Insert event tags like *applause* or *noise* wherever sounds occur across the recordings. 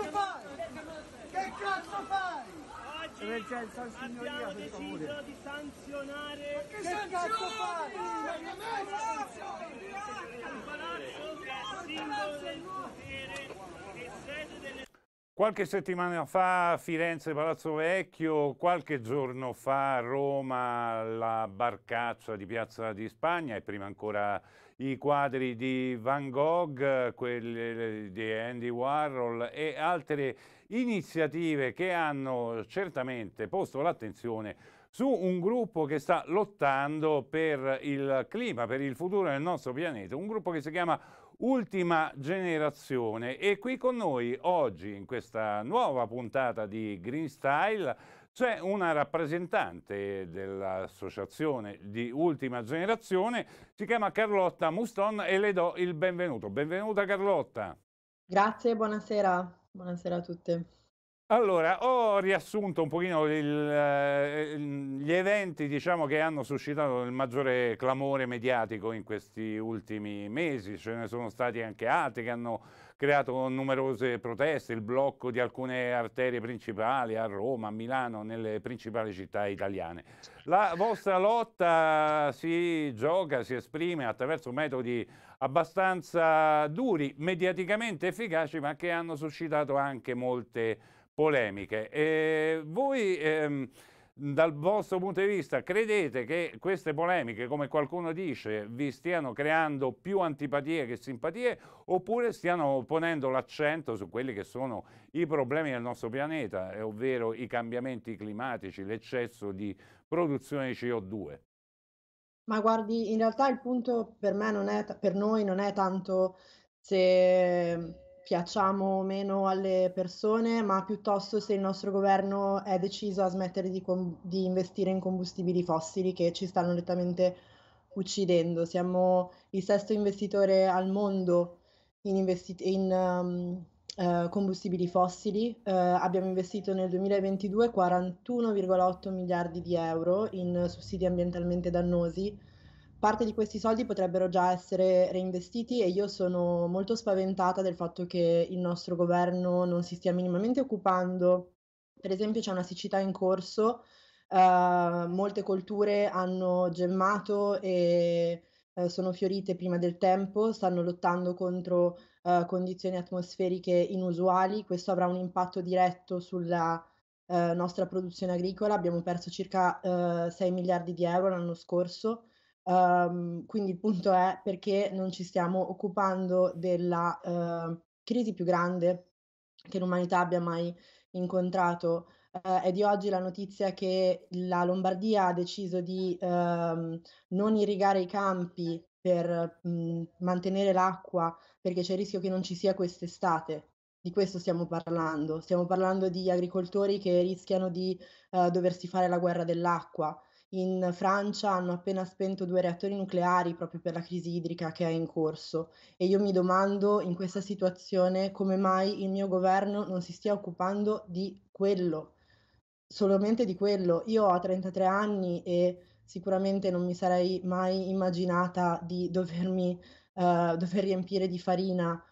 cazzo fai? Che cazzo fai? Oggi abbiamo deciso di sanzionare Che cazzo fai? il palazzo che è simbolo del potere e sede delle Qualche settimana fa a Firenze Palazzo Vecchio, qualche giorno fa a Roma la barcaccia di Piazza di Spagna e prima ancora i quadri di Van Gogh, quelli di Andy Warhol e altre iniziative che hanno certamente posto l'attenzione su un gruppo che sta lottando per il clima, per il futuro del nostro pianeta, un gruppo che si chiama Ultima Generazione. E qui con noi oggi in questa nuova puntata di Green Style c'è una rappresentante dell'associazione di Ultima Generazione, si chiama Carlotta Muston e le do il benvenuto. Benvenuta Carlotta. Grazie, buonasera. Buonasera a tutti. Allora, ho riassunto un pochino il, eh, gli eventi diciamo, che hanno suscitato il maggiore clamore mediatico in questi ultimi mesi, ce ne sono stati anche altri che hanno creato numerose proteste, il blocco di alcune arterie principali a Roma, a Milano, nelle principali città italiane. La vostra lotta si gioca, si esprime attraverso metodi abbastanza duri, mediaticamente efficaci, ma che hanno suscitato anche molte polemiche. E voi, ehm, dal vostro punto di vista, credete che queste polemiche, come qualcuno dice, vi stiano creando più antipatie che simpatie oppure stiano ponendo l'accento su quelli che sono i problemi del nostro pianeta, eh, ovvero i cambiamenti climatici, l'eccesso di produzione di CO2? Ma guardi, in realtà il punto per me non è, per noi non è tanto se piacciamo meno alle persone, ma piuttosto se il nostro governo è deciso a smettere di, com- di investire in combustibili fossili che ci stanno nettamente uccidendo. Siamo il sesto investitore al mondo in, investi- in um, eh, combustibili fossili. Eh, abbiamo investito nel 2022 41,8 miliardi di euro in sussidi ambientalmente dannosi. Parte di questi soldi potrebbero già essere reinvestiti e io sono molto spaventata del fatto che il nostro governo non si stia minimamente occupando. Per esempio c'è una siccità in corso, eh, molte colture hanno gemmato e eh, sono fiorite prima del tempo, stanno lottando contro eh, condizioni atmosferiche inusuali, questo avrà un impatto diretto sulla eh, nostra produzione agricola, abbiamo perso circa eh, 6 miliardi di euro l'anno scorso, um, quindi il punto è perché non ci stiamo occupando della eh, crisi più grande che l'umanità abbia mai incontrato. Eh, è di oggi la notizia che la Lombardia ha deciso di ehm, non irrigare i campi per mh, mantenere l'acqua perché c'è il rischio che non ci sia quest'estate. Di questo stiamo parlando. Stiamo parlando di agricoltori che rischiano di eh, doversi fare la guerra dell'acqua. In Francia hanno appena spento due reattori nucleari proprio per la crisi idrica che è in corso e io mi domando in questa situazione come mai il mio governo non si stia occupando di quello, solamente di quello. Io ho 33 anni e sicuramente non mi sarei mai immaginata di *laughs* dovermi uh, dover riempire di farina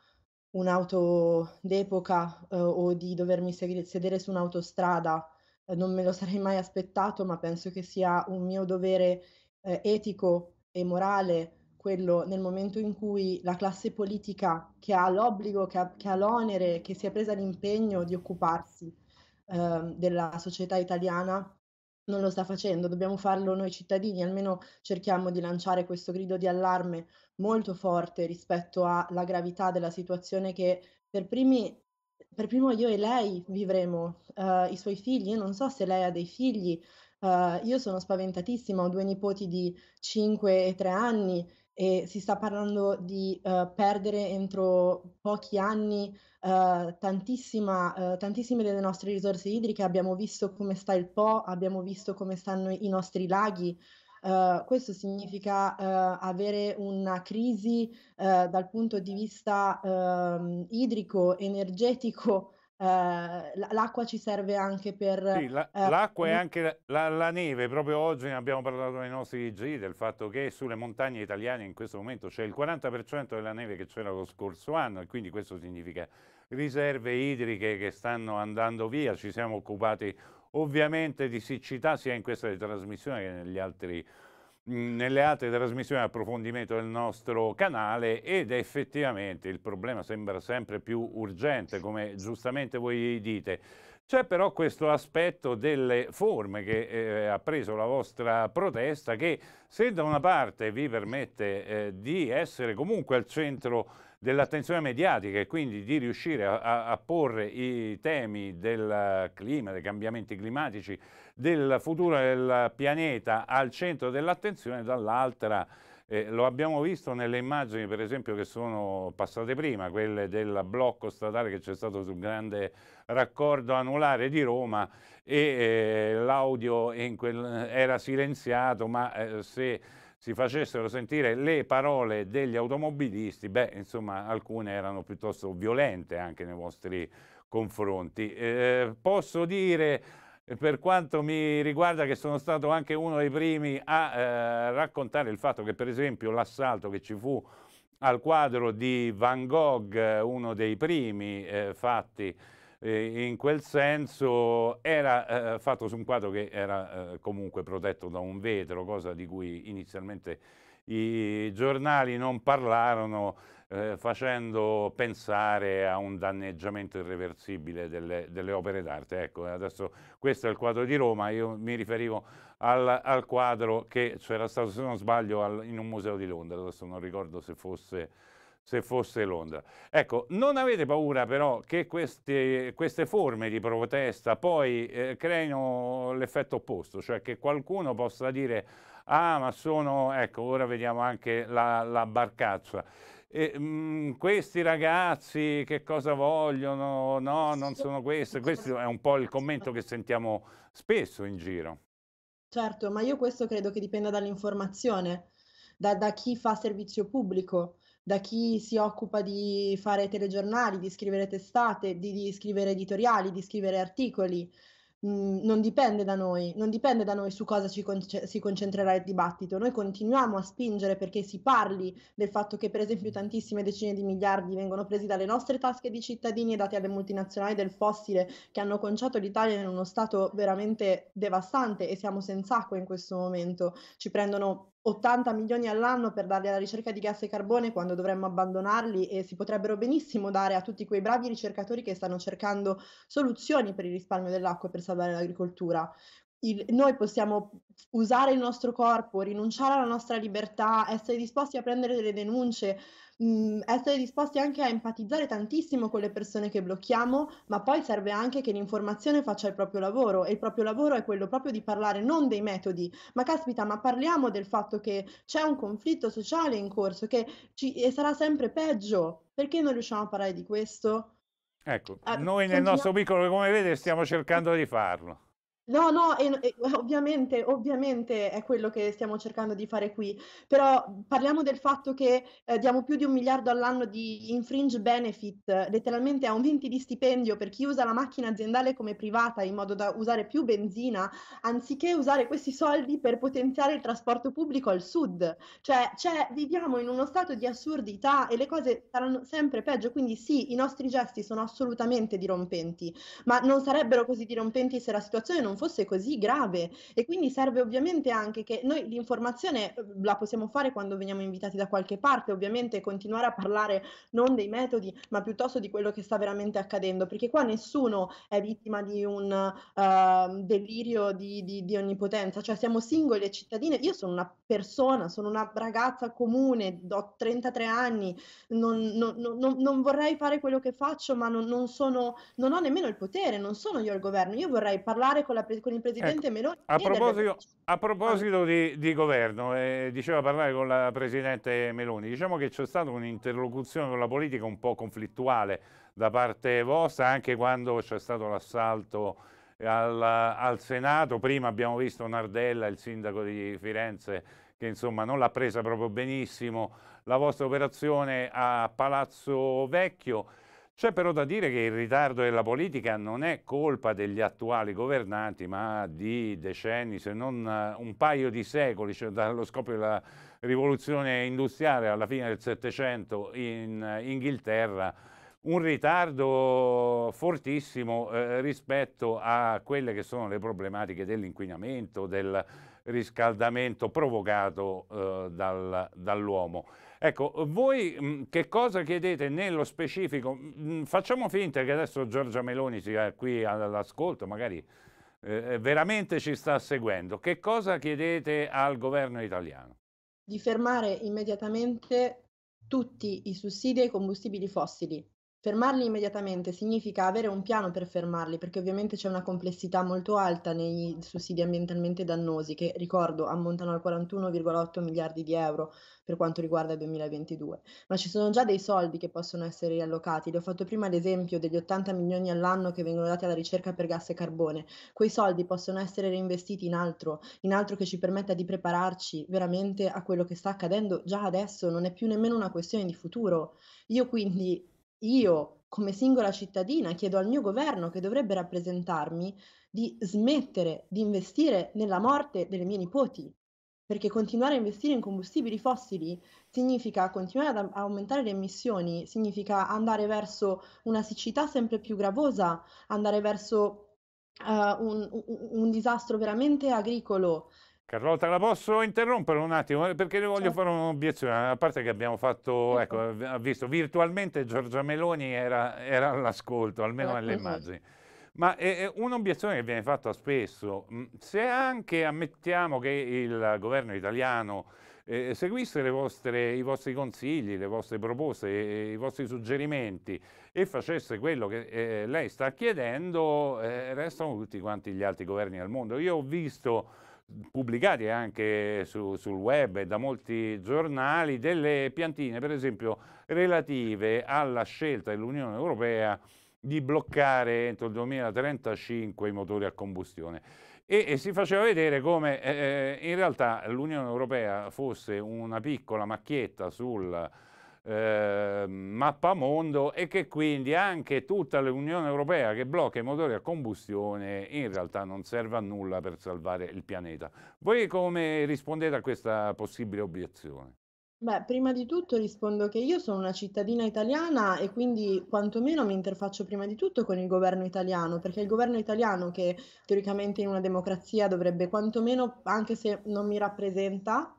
un'auto d'epoca uh, o di dovermi sedere su un'autostrada non me lo sarei mai aspettato, ma penso che sia un mio dovere eh, etico e morale quello nel momento in cui la classe politica che ha l'obbligo, che ha, che ha l'onere, che si è presa l'impegno di occuparsi eh, della società italiana, non lo sta facendo, dobbiamo farlo noi cittadini, almeno cerchiamo di lanciare questo grido di allarme molto forte rispetto alla gravità della situazione che per primi per primo io e lei vivremo, uh, i suoi figli, io non so se lei ha dei figli, uh, io sono spaventatissima, ho due nipoti di 5 e 3 anni e si sta parlando di uh, perdere entro pochi anni tantissime delle nostre risorse idriche, abbiamo visto come sta il Po, abbiamo visto come stanno i nostri laghi, Uh, questo significa uh, avere una crisi uh, dal punto di vista ehm, idrico, energetico *laughs* eh, l'acqua ci serve anche per... Sì, la, l'acqua e anche la, la, neve, proprio oggi ne abbiamo parlato nei nostri giri del fatto che sulle montagne italiane in questo momento c'è il 40% della neve che c'era lo scorso anno e quindi questo significa riserve idriche che stanno andando via, ci siamo occupati ovviamente di siccità sia in questa trasmissione che negli altri nelle altre trasmissioni di approfondimento del nostro canale ed effettivamente il problema sembra sempre più urgente, come giustamente voi dite. C'è però questo aspetto delle forme che eh, ha preso la vostra protesta che se da una parte vi permette eh, di essere comunque al centro dell'attenzione mediatica e quindi di riuscire a, a, porre i temi del clima, dei cambiamenti climatici, del futuro del pianeta al centro dell'attenzione, dall'altra eh, lo abbiamo visto nelle immagini per esempio che sono passate prima, quelle del blocco statale che c'è stato sul grande raccordo anulare di Roma e eh, l'audio era silenziato ma eh, se si facessero sentire le parole degli automobilisti, beh, insomma, alcune erano piuttosto violente anche nei vostri confronti. Eh, posso dire, per quanto mi riguarda, che sono stato anche uno dei primi a eh, raccontare il fatto che, per esempio, l'assalto che ci fu al quadro di Van Gogh, uno dei primi eh, fatti eh, in quel senso era eh, fatto su un quadro che era eh, comunque protetto da un vetro, cosa di cui inizialmente i giornali non parlarono, eh, facendo pensare a un danneggiamento irreversibile delle, delle opere d'arte. Ecco, adesso questo è il quadro di Roma, io mi riferivo al, al quadro che c'era stato, se non sbaglio, al, in un museo di Londra, adesso non ricordo se fosse se fosse Londra. Ecco, non avete paura però che queste, queste forme di protesta poi eh, creino l'effetto opposto, cioè che qualcuno possa dire ah ma sono, ecco ora vediamo anche la, la barcaccia, e, mh, mm, questi ragazzi che cosa vogliono? No, non sono questi. Questo è un po' il commento che sentiamo spesso in giro. Certo, ma io questo credo che dipenda dall'informazione, da, da chi fa servizio pubblico da chi si occupa di fare telegiornali, di scrivere testate, di, di scrivere editoriali, di scrivere articoli. Mm, non dipende da noi, non dipende da noi su cosa ci con- si concentrerà il dibattito. Noi continuiamo a spingere perché si parli del fatto che, per esempio, tantissime decine di miliardi vengono presi dalle nostre tasche di cittadini e dati alle multinazionali del fossile che hanno conciato l'Italia in uno stato veramente devastante e siamo senza acqua in questo momento. Ci prendono 80 milioni all'anno per darli alla ricerca di gas e carbone quando dovremmo abbandonarli e si potrebbero benissimo dare a tutti quei bravi ricercatori che stanno cercando soluzioni per il risparmio dell'acqua e per salvare l'agricoltura. Il, noi possiamo usare il nostro corpo, rinunciare alla nostra libertà, essere disposti a prendere delle denunce, mh, mhmm, essere disposti anche a empatizzare tantissimo con le persone che blocchiamo, ma poi serve anche che l'informazione faccia il proprio lavoro e il proprio lavoro è quello proprio di parlare non dei metodi, ma caspita, ma parliamo del fatto che c'è un conflitto sociale in corso che ci, e sarà sempre peggio. Perché non riusciamo a parlare di questo? Ecco, ah, noi nel nostro piccolo, come vede, stiamo cercando di farlo. No, no, e, e, ovviamente, ovviamente è quello che stiamo cercando di fare qui, però parliamo del fatto che eh, diamo più di un miliardo all'anno di infringe benefit, letteralmente aumenti di stipendio per chi usa la macchina aziendale come privata in modo da usare più benzina, anziché usare questi soldi per potenziare il trasporto pubblico al sud. Cioè, cioè viviamo in uno stato di assurdità e le cose saranno sempre peggio, quindi sì, i nostri gesti sono assolutamente dirompenti, ma non sarebbero così dirompenti se la situazione non fosse così grave. E quindi serve ovviamente anche che noi l'informazione eh, la possiamo fare quando veniamo invitati da qualche parte, ovviamente continuare a parlare non dei metodi ma piuttosto di quello che sta veramente accadendo, perché qua nessuno è vittima di un uh, delirio di, di, di onnipotenza, cioè siamo singoli e cittadine, io sono una persona, sono una ragazza comune, ho 33 anni, non, non, non, non vorrei fare quello che faccio ma non, sono, non ho nemmeno il potere, non sono io il governo, io vorrei parlare con la con il presidente ecco, Meloni. A proposito, a proposito di, di, governo, eh, diceva parlare con la presidente Meloni, diciamo che c'è stata un'interlocuzione con la politica un po' conflittuale da parte vostra, anche quando c'è stato l'assalto al, al, Senato. Prima abbiamo visto Nardella, il sindaco di Firenze, che insomma non l'ha presa proprio benissimo la vostra operazione a Palazzo Vecchio. C'è però da dire che il ritardo della politica non è colpa degli attuali governanti, ma di decenni, se non eh, un paio di secoli, cioè dallo scoppio della rivoluzione industriale alla fine del Settecento in eh, Inghilterra, un ritardo fortissimo eh, rispetto a quelle che sono le problematiche dell'inquinamento, del riscaldamento provocato eh, dal, dall'uomo. Ecco, voi mh, che cosa chiedete nello specifico? Mh, facciamo finta che adesso Giorgia Meloni sia qui all'ascolto, magari eh, veramente ci sta seguendo. Che cosa chiedete al governo italiano? Di fermare immediatamente tutti i sussidi ai combustibili fossili, Fermarli immediatamente significa avere un piano per fermarli, perché ovviamente c'è una complessità molto alta nei sussidi ambientalmente dannosi, che ricordo ammontano al 41,8 miliardi di euro per quanto riguarda il 2022. Ma ci sono già dei soldi che possono essere riallocati. Le ho fatto prima l'esempio degli 80 milioni all'anno che vengono dati alla ricerca per gas e carbone. Quei soldi possono essere reinvestiti in altro, in altro che ci permetta di prepararci veramente a quello che sta accadendo già adesso, non è più nemmeno una questione di futuro. Io quindi io, come singola cittadina, chiedo al mio governo, che dovrebbe rappresentarmi, di smettere di investire nella morte delle mie nipoti, perché continuare a investire in combustibili fossili significa continuare ad aumentare le emissioni, significa andare verso una siccità sempre più gravosa, andare verso uh, un, un, un disastro veramente agricolo, Carlotta, la posso interrompere un attimo? Eh, perché le voglio certo. fare un'obiezione. A parte che abbiamo fatto, ecco, ha visto virtualmente Giorgia Meloni era, era all'ascolto, almeno nelle immagini. Ma è un'obiezione che viene fatta spesso. Mm, se anche ammettiamo che il governo italiano eh, seguisse vostre, i vostri consigli, le vostre proposte, i vostri suggerimenti e facesse quello che eh, lei sta chiedendo, eh, restano tutti quanti gli altri governi del mondo. Io ho visto pubblicati anche su, sul web e da molti giornali delle piantine, per esempio, relative alla scelta dell'Unione Europea di bloccare entro il 2035 i motori a combustione. E, e si faceva vedere come eh, in realtà l'Unione Europea fosse una piccola macchietta sul eh, mappamondo e che quindi anche tutta l'Unione Europea che blocca i motori a combustione in realtà non serve a nulla per salvare il pianeta. Voi come rispondete a questa possibile obiezione? Beh, prima di tutto rispondo che io sono una cittadina italiana e quindi quantomeno mi interfaccio prima di tutto con il governo italiano, perché il governo italiano che teoricamente in una democrazia dovrebbe quantomeno, anche se non mi rappresenta,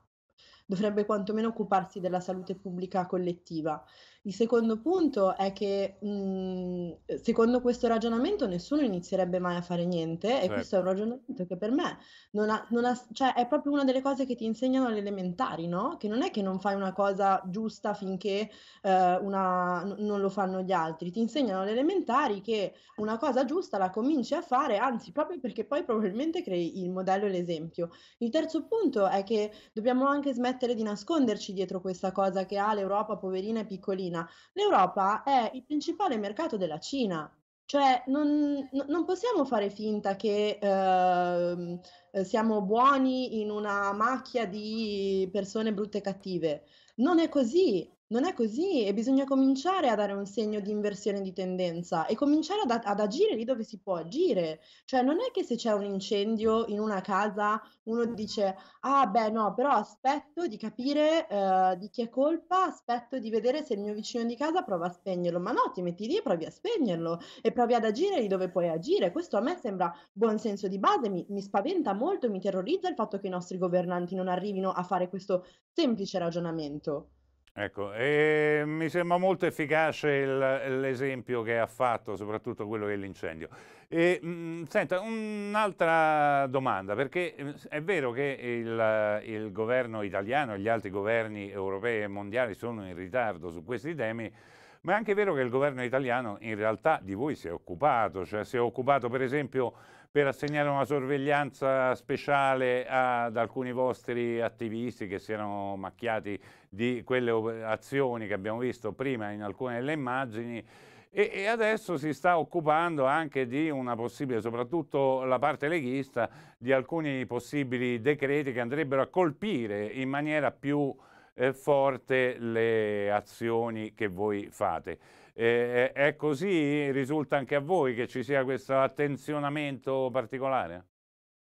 dovrebbe quantomeno occuparsi della salute pubblica collettiva. Il secondo punto è che mh, mhmm, secondo questo ragionamento nessuno inizierebbe mai a fare niente e certo. questo è un ragionamento che per me non ha, non ha, cioè è proprio una delle cose che ti insegnano alle elementari, no? Che non è che non fai una cosa giusta finché eh, una, n- non lo fanno gli altri, ti insegnano alle elementari che una cosa giusta la cominci a fare, anzi proprio perché poi probabilmente crei il modello e l'esempio. Il terzo punto è che dobbiamo anche smettere di nasconderci dietro questa cosa che ha l'Europa poverina e piccolina Cina. L'Europa è il principale mercato della Cina. Cioè, non, non possiamo fare finta che eh, siamo buoni in una macchia di persone brutte e cattive. Non è così. Non è così e bisogna cominciare a dare un segno di inversione di tendenza e cominciare ad, ad, agire lì dove si può agire. Cioè non è che se c'è un incendio in una casa uno dice ah beh no, però aspetto di capire uh, di chi è colpa, aspetto di vedere se il mio vicino di casa prova a spegnerlo. Ma no, ti metti lì e provi a spegnerlo e provi ad agire lì dove puoi agire. Questo a me sembra buon senso di base, mi, mi spaventa molto, mi terrorizza il fatto che i nostri governanti non arrivino a fare questo semplice ragionamento. Ecco, e mi sembra molto efficace l'esempio che ha fatto, soprattutto quello dell'incendio. Mh, senta, un'altra domanda, perché è vero che il, il, governo italiano e gli altri governi europei e mondiali sono in ritardo su questi temi, ma è anche vero che il governo italiano in realtà di voi si è occupato, cioè si è occupato per esempio per assegnare una sorveglianza speciale ad alcuni vostri attivisti che si erano macchiati di quelle azioni che abbiamo visto prima in alcune delle immagini e, e, adesso si sta occupando anche di una possibile, soprattutto la parte leghista, di alcuni possibili decreti che andrebbero a colpire in maniera più eh, forte le azioni che voi fate. Eh, è così? Risulta anche a voi che ci sia questo attenzionamento particolare?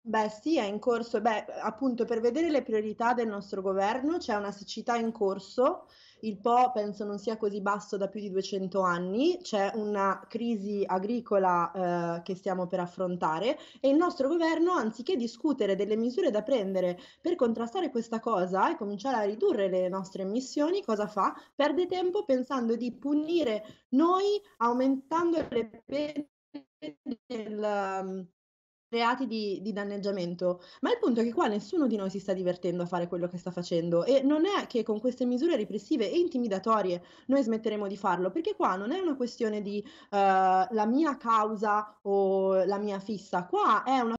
Beh sì, è in corso. Beh, appunto per vedere le priorità del nostro governo c'è una siccità in corso il Po penso non sia così basso da più di 200 anni, c'è una crisi agricola eh, che stiamo per affrontare e il nostro governo, anziché discutere delle misure da prendere per contrastare questa cosa e cominciare a ridurre le nostre emissioni, cosa fa? Perde tempo pensando di punire noi aumentando le pene del, reati di, di, danneggiamento. Ma il punto è che qua nessuno di noi si sta divertendo a fare quello che sta facendo e non è che con queste misure repressive e intimidatorie noi smetteremo di farlo, perché qua non è una questione di uh, la mia causa o la mia fissa, qua è una